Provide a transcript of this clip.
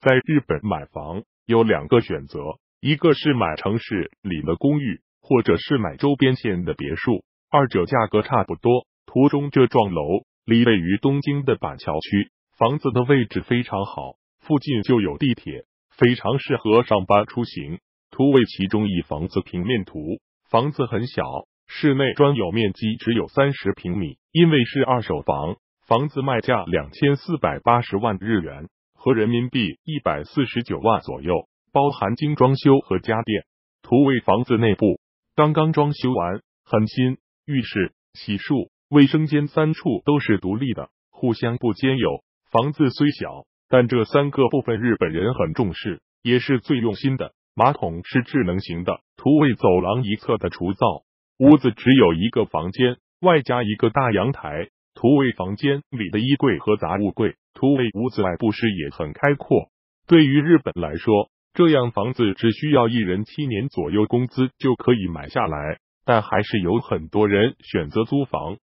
在日本买房有两个选择，一个是买城市里的公寓，或者是买周边县的别墅，二者价格差不多。图中这幢楼离位于东京的板桥区，房子的位置非常好，附近就有地铁，非常适合上班出行。图为其中一房子平面图，房子很小，室内专有面积只有三十平米，因为是二手房，房子卖价两千四百八十万日元。和人民币一百四十九万左右，包含精装修和家电。图为房子内部，刚刚装修完，很新。浴室、洗漱、卫生间三处都是独立的，互相不兼有。房子虽小，但这三个部分日本人很重视，也是最用心的。马桶是智能型的，图为走廊一侧的厨灶。屋子只有一个房间，外加一个大阳台。图为房间里的衣柜和杂物柜。图为屋子外部视野很开阔。对于日本来说，这样房子只需要一人七年左右工资就可以买下来，但还是有很多人选择租房。